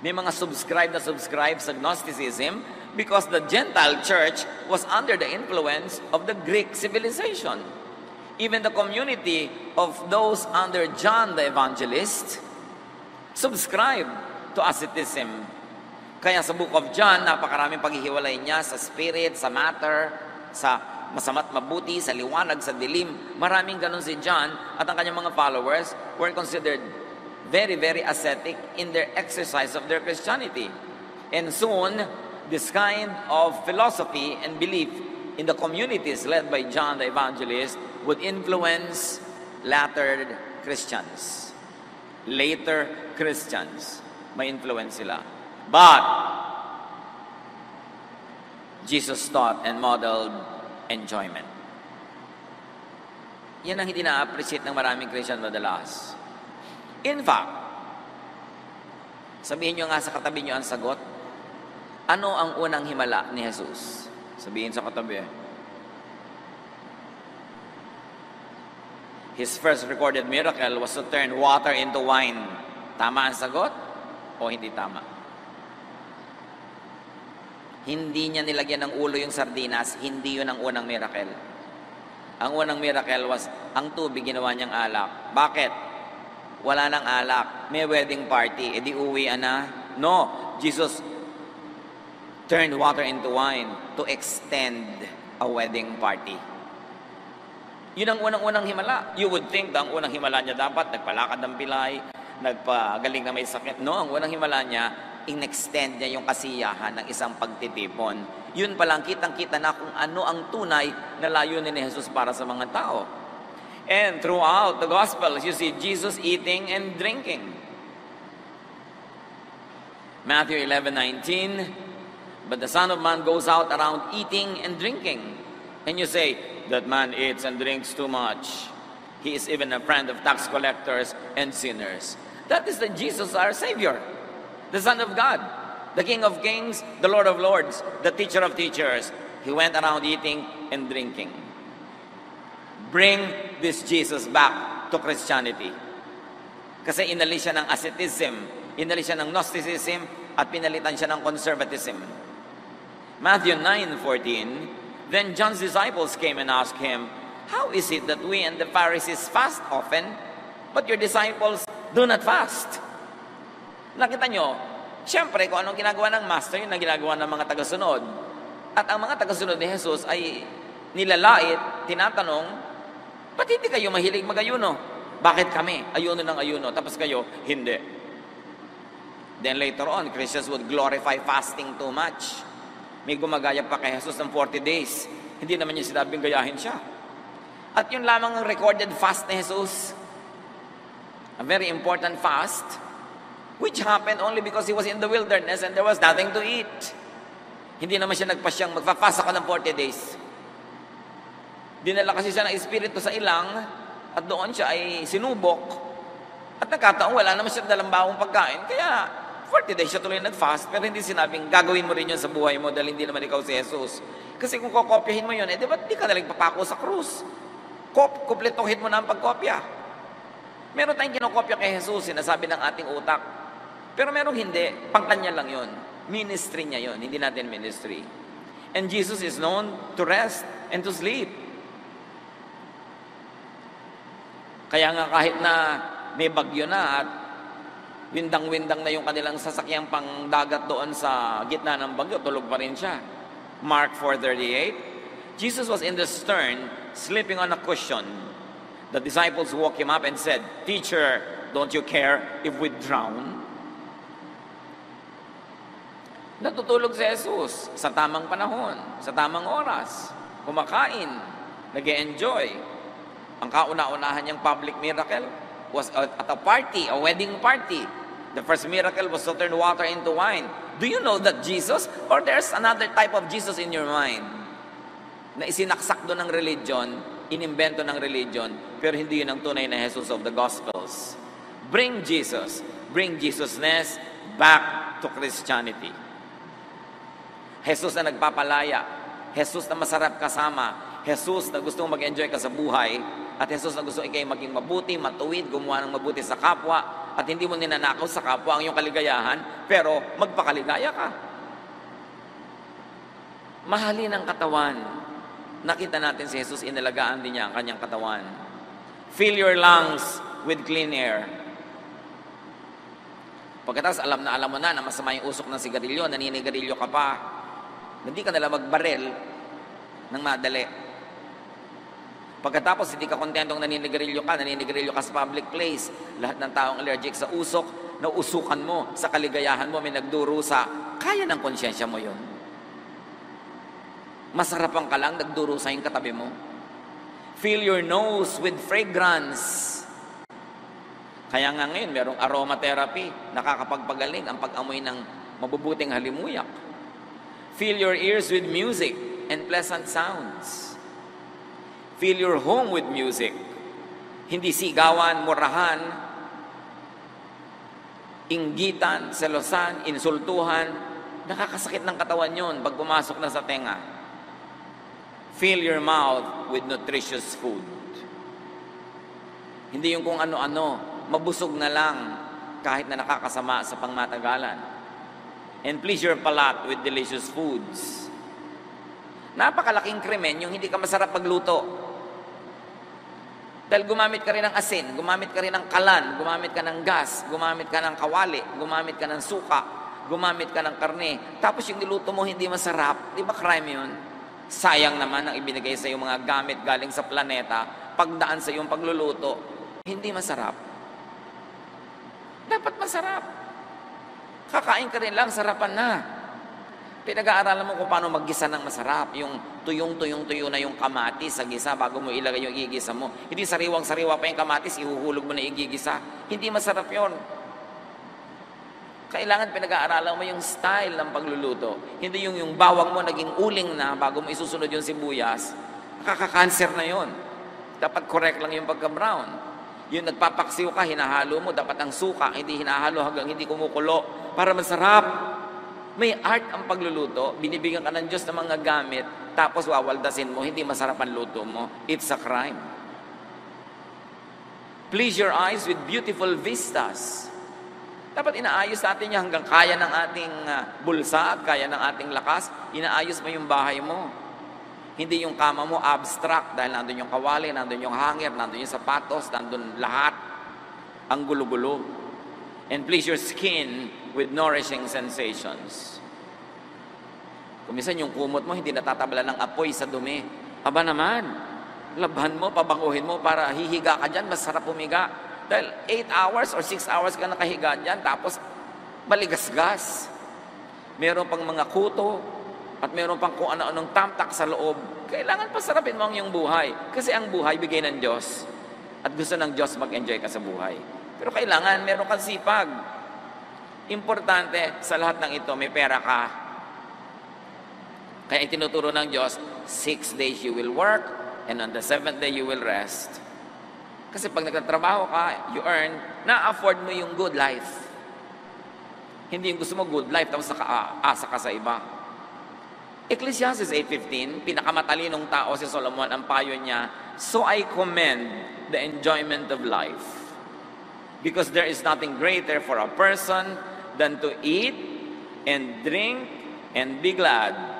Speaker 1: May mga subscribe na subscribe sa Gnosticism because the Gentile church was under the influence of the Greek civilization. Even the community of those under John the Evangelist subscribed to asceticism. Kaya sa book of John, napakaraming paghihiwalay niya sa spirit, sa matter, sa masama't mabuti, sa liwanag, sa dilim. Maraming ganun si John at ang kanyang mga followers were considered very, very ascetic in their exercise of their Christianity. And soon, this kind of philosophy and belief in the communities led by John the Evangelist would influence latter Christians. Later Christians. May influence sila. But, Jesus taught and modeled enjoyment. Yan ang hindi na-appreciate ng maraming Christian madalas. In fact, sabihin nyo nga sa katabi nyo ang sagot, ano ang unang himala ni Jesus? Sabihin sa katabi. His first recorded miracle was to turn water into wine. Tama ang sagot o hindi tama? Hindi niya nilagyan ng ulo yung sardinas, hindi yun ang unang miracle. Ang unang miracle was, ang tubig ginawa niyang alak. Bakit? Wala nang alak, may wedding party, edi uwi na. No, Jesus turned water into wine to extend a wedding party. Yun ang unang-unang himala. You would think na ang unang himala niya dapat nagpalakad ng pilay, nagpagaling na may sakit. No, ang unang himala niya, in-extend niya yung kasiyahan ng isang pagtitipon. Yun palang kitang-kita na kung ano ang tunay na layunin ni Jesus para sa mga tao. And throughout the Gospels, you see Jesus eating and drinking. Matthew 11 19, but the Son of Man goes out around eating and drinking. And you say, that man eats and drinks too much. He is even a friend of tax collectors and sinners. That is the Jesus, our Savior, the Son of God, the King of Kings, the Lord of Lords, the Teacher of Teachers. He went around eating and drinking. Bring this Jesus back to Christianity. Kasi inalis siya ng asceticism, inalis siya ng Gnosticism, at pinalitan siya ng conservatism. Matthew 9:14, Then John's disciples came and asked him, How is it that we and the Pharisees fast often, but your disciples do not fast? Nakita nyo, siyempre kung anong ginagawa ng master, yun ang ginagawa ng mga tagasunod. At ang mga tagasunod ni Jesus ay nilalait, tinatanong, Ba't hindi kayo mahilig magayuno? Bakit kami? Ayuno ng ayuno. Tapos kayo, hindi. Then later on, Christians would glorify fasting too much. May gumagaya pa kay Jesus ng 40 days. Hindi naman niya sinabing gayahin siya. At yun lamang ang recorded fast ni Jesus. A very important fast, which happened only because he was in the wilderness and there was nothing to eat. Hindi naman siya nagpasyang magfa-fast ako ng 40 days. Dinala kasi siya ng Espiritu sa ilang at doon siya ay sinubok at nagkataon wala naman siya dalang pagkain. Kaya 40 days siya tuloy nag-fast pero hindi sinabing gagawin mo rin yun sa buhay mo dahil hindi naman ikaw si Jesus. Kasi kung kokopyahin mo yun, eh di ba di ka nalang papako sa krus? Kop, kumpletuhin mo na ang pagkopya. Meron tayong kinokopya kay Jesus, sinasabi ng ating utak. Pero merong hindi, pangkanya lang yon. Ministry niya yon, hindi natin ministry. And Jesus is known to rest and to sleep. Kaya nga kahit na may bagyo na at windang-windang na yung kanilang sasakyang pang dagat doon sa gitna ng bagyo, tulog pa rin siya. Mark 4.38 Jesus was in the stern, sleeping on a cushion. The disciples woke him up and said, Teacher, don't you care if we drown? Natutulog si Jesus sa tamang panahon, sa tamang oras, kumakain, nag enjoy Ang kauna-unahan niyang public miracle was at a party, a wedding party. The first miracle was to turn water into wine. Do you know that Jesus, or there's another type of Jesus in your mind, na isinaksak doon ng religion, inimbento ng religion, pero hindi yun ang tunay na Jesus of the Gospels. Bring Jesus, bring Jesusness back to Christianity. Jesus na nagpapalaya, Jesus na masarap kasama, Jesus na gusto mag-enjoy ka sa buhay, at Jesus na gusto ikay maging mabuti, matuwid, gumawa ng mabuti sa kapwa, at hindi mo ninanakaw sa kapwa ang iyong kaligayahan, pero magpakaligaya ka. Mahalin ang katawan. Nakita natin si Jesus, inalagaan din niya ang kanyang katawan. Fill your lungs with clean air. Pagkatapos alam na alam mo na na masama yung usok ng sigarilyo, naninigarilyo ka pa, hindi ka nila magbarel ng madali. Pagkatapos, hindi ka kontentong naninigarilyo ka, naninigarilyo ka sa public place. Lahat ng taong allergic sa usok, nausukan mo, sa kaligayahan mo, may nagdurusa. Kaya ng konsyensya mo yon. Masarapan ka lang, nagdurusa yung katabi mo. Fill your nose with fragrance. Kaya nga ngayon, merong aromatherapy, nakakapagpagaling ang pag-amoy ng mabubuting halimuyak. Fill your ears with music and pleasant sounds. Fill your home with music. Hindi sigawan, murahan, inggitan, selosan, insultuhan. Nakakasakit ng katawan yon pag pumasok na sa tenga. Fill your mouth with nutritious food. Hindi yung kung ano-ano, mabusog na lang kahit na nakakasama sa pangmatagalan. And please your palate with delicious foods. Napakalaking krimen yung hindi ka masarap magluto. Dahil gumamit ka rin ng asin, gumamit ka rin ng kalan, gumamit ka ng gas, gumamit ka ng kawali, gumamit ka ng suka, gumamit ka ng karne. Tapos yung niluto mo hindi masarap, di ba crime yun? Sayang naman ang ibinigay sa iyo mga gamit galing sa planeta, pagdaan sa iyong pagluluto, hindi masarap. Dapat masarap. Kakain ka rin lang, sarapan na. Pinag-aaralan mo kung paano maggisa ng masarap. Yung tuyong-tuyong-tuyo na yung kamatis sa gisa bago mo ilagay yung igigisa mo. Hindi sariwang-sariwa pa yung kamatis, ihuhulog mo na igigisa. Hindi masarap yon. Kailangan pinag-aaralan mo yung style ng pagluluto. Hindi yung yung bawang mo naging uling na bago mo isusunod yung sibuyas. Nakaka-cancer na yon. Dapat correct lang yung pagka-brown. Yung nagpapaksiw ka, hinahalo mo, dapat ang suka, hindi hinahalo hanggang hindi kumukulo para masarap. May art ang pagluluto, binibigyan ka ng Diyos ng mga gamit, tapos wawaldasin mo, hindi masarap ang luto mo. It's a crime. Please your eyes with beautiful vistas. Dapat inaayos natin yan hanggang kaya ng ating uh, bulsa at kaya ng ating lakas. Inaayos mo yung bahay mo. Hindi yung kama mo abstract dahil nandun yung kawali, nandun yung hanger, nandun yung sapatos, nandun lahat. Ang gulo-gulo. And please your skin with nourishing sensations. Kumisan yung kumot mo, hindi natatabla ng apoy sa dumi. Aba naman, Labhan mo, pabanguhin mo para hihiga ka dyan, masarap humiga. Dahil 8 hours or 6 hours ka nakahiga dyan, tapos maligasgas. Meron pang mga kuto, at meron pang kung ano-anong tamtak sa loob. Kailangan pasarapin mo ang iyong buhay. Kasi ang buhay bigay ng Diyos. At gusto ng Diyos mag-enjoy ka sa buhay. Pero kailangan meron kang sipag. Importante sa lahat ng ito, may pera ka. Kaya itinuturo ng Diyos, six days you will work, and on the seventh day you will rest. Kasi pag nagtatrabaho ka, you earn, na-afford mo yung good life. Hindi yung gusto mo good life, tapos nakaasa ka sa iba. Ecclesiastes 8.15, pinakamatalinong tao si Solomon, ang payo niya, So I commend the enjoyment of life. Because there is nothing greater for a person than to eat and drink and be glad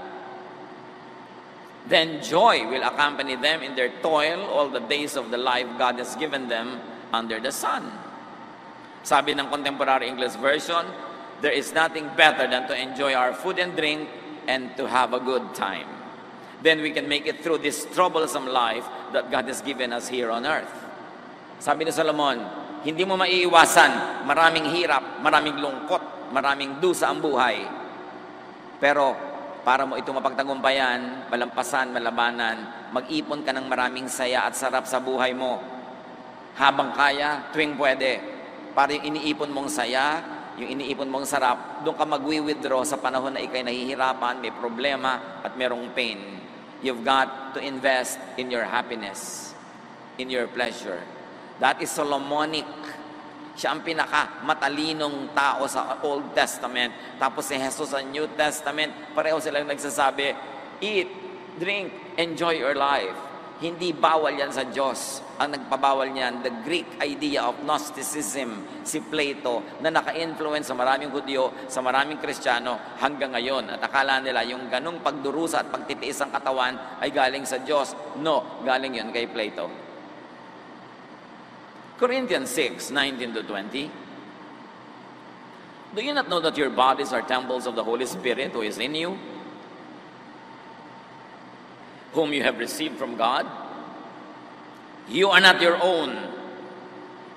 Speaker 1: then joy will accompany them in their toil all the days of the life God has given them under the sun. Sabi ng contemporary English version, there is nothing better than to enjoy our food and drink and to have a good time. Then we can make it through this troublesome life that God has given us here on earth. Sabi ni Solomon, hindi mo maiiwasan, maraming hirap, maraming lungkot, maraming dusa ang buhay. Pero para mo ito mapagtagumpayan, malampasan, malabanan, mag-ipon ka ng maraming saya at sarap sa buhay mo. Habang kaya, tuwing pwede. Para yung iniipon mong saya, yung iniipon mong sarap, doon ka mag-withdraw sa panahon na ikay nahihirapan, may problema, at merong pain. You've got to invest in your happiness, in your pleasure. That is Solomonic siya ang pinaka matalinong tao sa Old Testament. Tapos si Jesus sa New Testament, pareho silang nagsasabi, eat, drink, enjoy your life. Hindi bawal yan sa Diyos. Ang nagpabawal niyan, the Greek idea of Gnosticism, si Plato, na naka-influence sa maraming Hudyo, sa maraming Kristiyano hanggang ngayon. At akala nila yung ganong pagdurusa at pagtitiis ang katawan ay galing sa Diyos. No, galing yun kay Plato. Corinthians 6, 19 to 20. Do you not know that your bodies are temples of the Holy Spirit who is in you, whom you have received from God? You are not your own.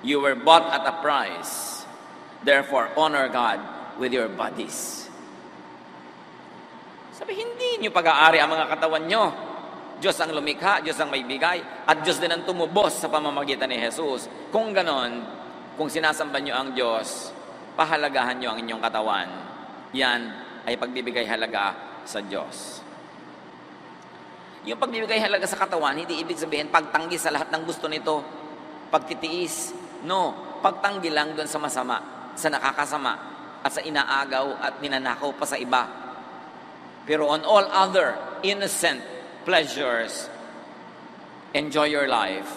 Speaker 1: You were bought at a price. Therefore, honor God with your bodies. Sabi, hindi nyo pag-aari ang mga katawan nyo Diyos ang lumikha, Diyos ang may bigay, at Diyos din ang tumubos sa pamamagitan ni Jesus. Kung ganon, kung sinasamba nyo ang Diyos, pahalagahan nyo ang inyong katawan. Yan ay pagbibigay halaga sa Diyos. Yung pagbibigay halaga sa katawan, hindi ibig sabihin pagtanggi sa lahat ng gusto nito, pagtitiis. No, pagtanggi lang doon sa masama, sa nakakasama, at sa inaagaw at ninanakaw pa sa iba. Pero on all other innocent pleasures, enjoy your life.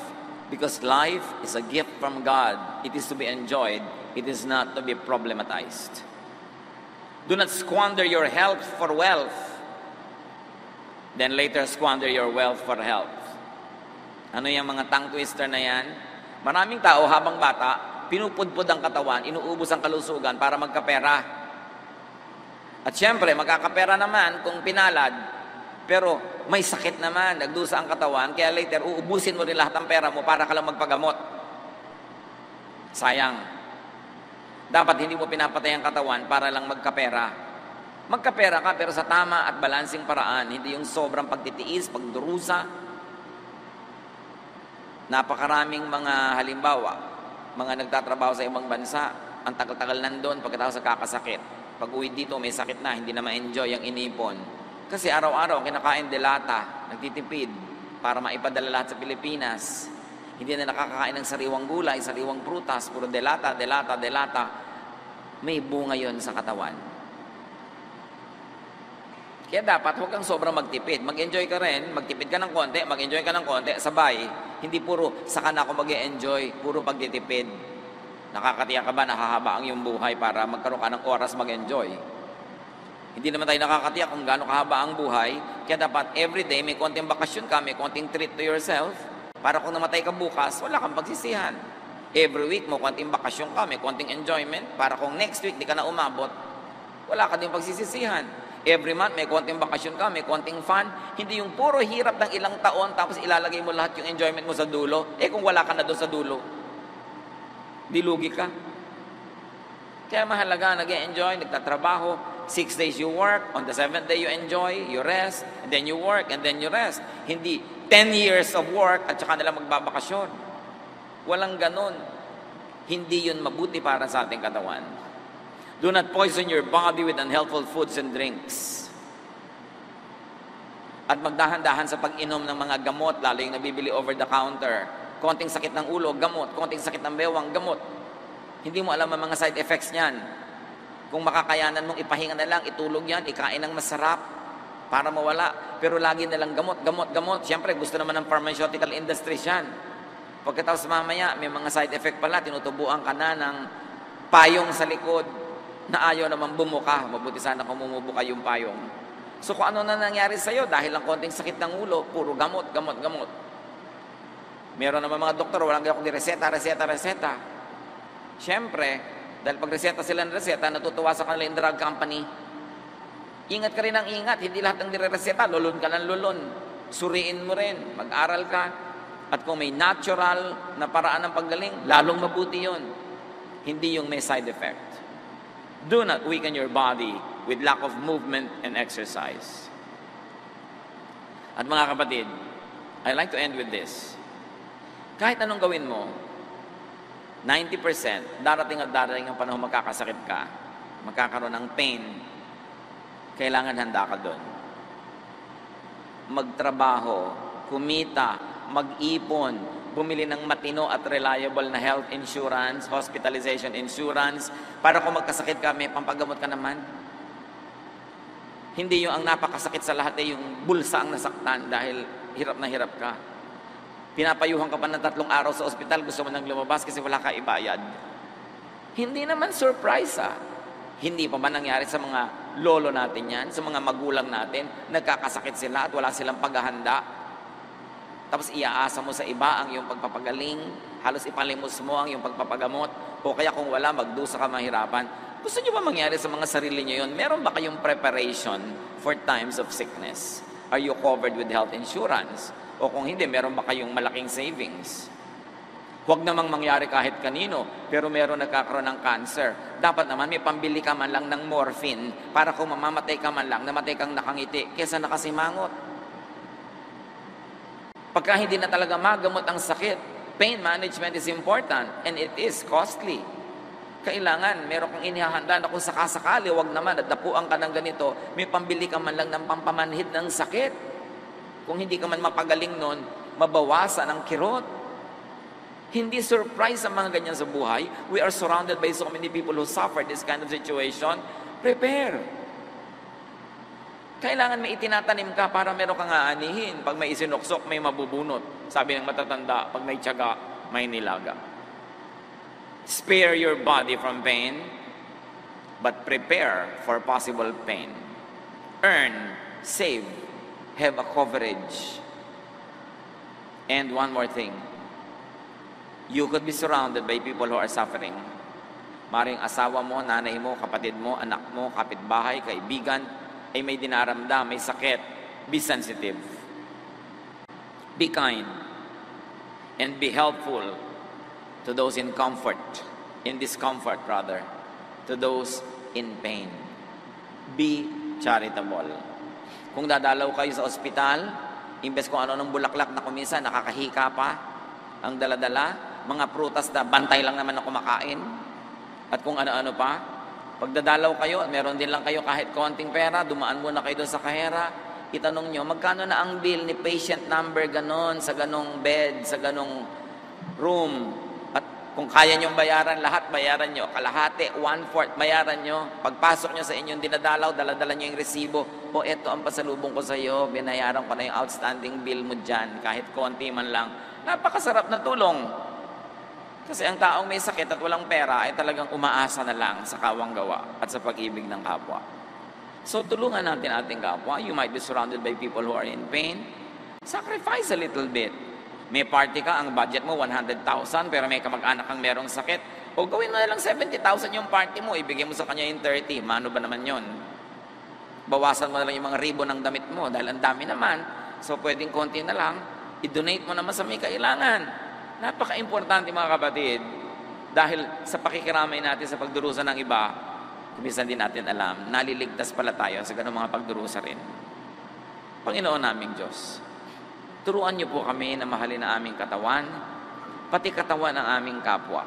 Speaker 1: Because life is a gift from God. It is to be enjoyed. It is not to be problematized. Do not squander your health for wealth. Then later squander your wealth for health. Ano yung mga tongue twister na yan? Maraming tao habang bata, pinupudpud ang katawan, inuubos ang kalusugan para magkapera. At syempre, magkakapera naman kung pinalad, pero may sakit naman, nagdusa ang katawan, kaya later uubusin mo rin lahat ng pera mo para ka lang magpagamot. Sayang. Dapat hindi mo pinapatay ang katawan para lang magkapera. Magkapera ka pero sa tama at balancing paraan, hindi yung sobrang pagtitiis, pagdurusa. Napakaraming mga halimbawa, mga nagtatrabaho sa ibang bansa, ang tagal-tagal nandun pagkatapos sa kakasakit. Pag uwi dito, may sakit na, hindi na ma-enjoy ang inipon kasi araw-araw kinakain delata, nagtitipid para maipadala lahat sa Pilipinas. Hindi na nakakakain ng sariwang gulay, sariwang prutas, puro delata, delata, delata. May bunga yon sa katawan. Kaya dapat huwag kang sobrang magtipid. Mag-enjoy ka rin, magtipid ka ng konti, mag-enjoy ka ng konti, sabay. Hindi puro, saka na ako mag-enjoy, puro pagtitipid. Nakakatiyak ka ba, nahahaba ang iyong buhay para magkaroon ka ng oras mag-enjoy? Hindi naman tayo nakakatiyak kung gaano kahaba ang buhay. Kaya dapat everyday may konting bakasyon ka, may konting treat to yourself. Para kung namatay ka bukas, wala kang pagsisihan. Every week mo konting bakasyon ka, may konting enjoyment. Para kung next week di ka na umabot, wala ka din pagsisisihan. Every month, may konting bakasyon ka, may konting fun. Hindi yung puro hirap ng ilang taon, tapos ilalagay mo lahat yung enjoyment mo sa dulo. Eh kung wala ka na doon sa dulo, dilugi ka. Kaya mahalaga, nag enjoy nagtatrabaho. Six days you work, on the seventh day you enjoy, you rest, and then you work, and then you rest. Hindi 10 years of work at saka nila magbabakasyon. Walang ganun. Hindi yun mabuti para sa ating katawan. Do not poison your body with unhealthful foods and drinks. At magdahan-dahan sa pag-inom ng mga gamot, lalo yung nabibili over the counter. Konting sakit ng ulo, gamot. Konting sakit ng bewang, gamot. Hindi mo alam ang mga side effects niyan. Kung makakayanan mong ipahinga na lang, itulog yan, ikain ng masarap para mawala. Pero lagi na lang gamot, gamot, gamot. Siyempre, gusto naman ng pharmaceutical industry yan. Pagkatapos mamaya, may mga side effect pala, tinutubuan ka na ng payong sa likod na ayaw naman bumuka. Mabuti sana kung bumubuka yung payong. So kung ano na nangyari sa'yo, dahil lang konting sakit ng ulo, puro gamot, gamot, gamot. Meron naman mga doktor, walang gaya kundi reseta, reseta, reseta. Siyempre, dahil pag reseta sila ng reseta, natutuwa sa kanila yung drug company. Ingat ka rin ang ingat, hindi lahat ng nire-reseta, lulun ka ng lulun. Suriin mo rin, mag-aral ka. At kung may natural na paraan ng paggaling, lalong mabuti yon. Hindi yung may side effect. Do not weaken your body with lack of movement and exercise. At mga kapatid, I like to end with this. Kahit anong gawin mo, 90%, darating at darating ang panahon magkakasakit ka, magkakaroon ng pain, kailangan handa ka doon. Magtrabaho, kumita, mag-ipon, bumili ng matino at reliable na health insurance, hospitalization insurance, para kung magkasakit ka, may pampagamot ka naman. Hindi yung ang napakasakit sa lahat ay yung bulsa ang nasaktan dahil hirap na hirap ka. Pinapayuhan ka pa ng tatlong araw sa ospital, gusto mo nang lumabas kasi wala ka ibayad. Hindi naman surprise ah. Hindi pa ba nangyari sa mga lolo natin yan, sa mga magulang natin, nagkakasakit sila at wala silang paghahanda tapos iaasa mo sa iba ang iyong pagpapagaling, halos ipalimos mo ang iyong pagpapagamot, o kaya kung wala, magdusa ka mahirapan. Gusto niyo ba mangyari sa mga sarili niyo yon? Meron ba kayong preparation for times of sickness? Are you covered with health insurance? O kung hindi, meron ba kayong malaking savings? Huwag namang mangyari kahit kanino, pero meron nagkakaroon ng cancer. Dapat naman may pambili ka man lang ng morphine para kung mamamatay ka man lang, namatay kang nakangiti, kesa nakasimangot. Pagka hindi na talaga magamot ang sakit, pain management is important and it is costly. Kailangan, meron kang inihahanda na kung sakasakali, wag naman, at dapuan ka ng ganito, may pambili ka man lang ng pampamanhid ng sakit. Kung hindi ka man mapagaling nun, mabawasan ang kirot. Hindi surprise ang mga ganyan sa buhay. We are surrounded by so many people who suffer this kind of situation. Prepare. Kailangan may itinatanim ka para meron kang aanihin. Pag may isinuksok, may mabubunot. Sabi ng matatanda, pag may tiyaga, may nilaga. Spare your body from pain, but prepare for possible pain. Earn, save, have a coverage. And one more thing. You could be surrounded by people who are suffering. Maring asawa mo, nanay mo, kapatid mo, anak mo, kapitbahay, kaibigan, ay may dinaramdam, may sakit, be sensitive. Be kind. And be helpful to those in comfort, in discomfort rather, to those in pain. Be charitable. Kung dadalaw kayo sa ospital, imbes kung ano ng bulaklak na kumisa, nakakahika pa, ang daladala, mga prutas na bantay lang naman na kumakain, at kung ano-ano pa, Pagdadalaw kayo, meron din lang kayo kahit konting pera, dumaan muna kayo doon sa kahera, itanong nyo, magkano na ang bill ni patient number ganon, sa ganong bed, sa ganong room. Kung kaya nyo bayaran lahat, bayaran nyo. Kalahati, one-fourth, bayaran nyo. Pagpasok nyo sa inyong dinadalaw, daladala nyo yung resibo. O eto ang pasalubong ko sa iyo, binayaran ko na yung outstanding bill mo dyan, kahit konti man lang. Napakasarap na tulong. Kasi ang taong may sakit at walang pera ay talagang umaasa na lang sa kawang gawa at sa pag-ibig ng kapwa. So tulungan natin ating kapwa. You might be surrounded by people who are in pain. Sacrifice a little bit. May party ka, ang budget mo 100,000 pero may kamag-anak kang merong sakit. O gawin mo na lang 70,000 yung party mo, ibigay mo sa kanya yung 30. Mano ba naman yon?
Speaker 2: Bawasan mo na lang yung mga ribo ng damit mo dahil ang dami naman. So pwedeng konti na lang, i-donate mo naman sa may kailangan. Napaka-importante mga kapatid dahil sa pakikiramay natin sa pagdurusa ng iba, kumisan din natin alam, naliligtas pala tayo sa ganung mga pagdurusa rin. Panginoon naming Diyos, turuan niyo po kami na mahalin ang aming katawan, pati katawan ng aming kapwa.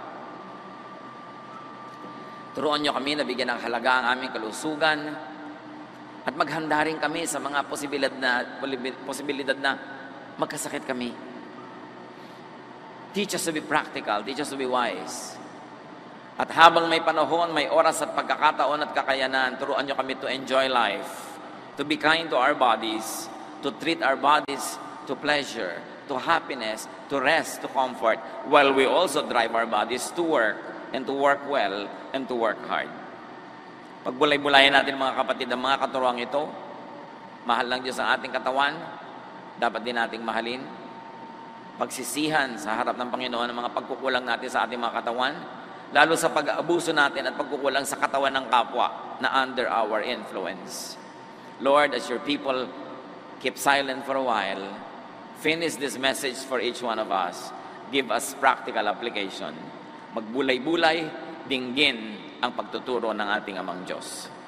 Speaker 2: Turuan niyo kami na bigyan ng halaga ang aming kalusugan at maghanda rin kami sa mga posibilidad na, posibilidad na magkasakit kami. Teach us to be practical, teach us to be wise. At habang may panahon, may oras at pagkakataon at kakayanan, turuan niyo kami to enjoy life, to be kind to our bodies, to treat our bodies to pleasure, to happiness, to rest, to comfort, while we also drive our bodies to work and to work well and to work hard. Pagbulay-bulayan natin mga kapatid ang mga katuruang ito, mahal ng Diyos ang ating katawan, dapat din nating mahalin. Pagsisihan sa harap ng Panginoon ang mga pagkukulang natin sa ating mga katawan, lalo sa pag-aabuso natin at pagkukulang sa katawan ng kapwa na under our influence. Lord, as your people keep silent for a while, finish this message for each one of us. Give us practical application. Magbulay-bulay, dinggin ang pagtuturo ng ating amang Diyos.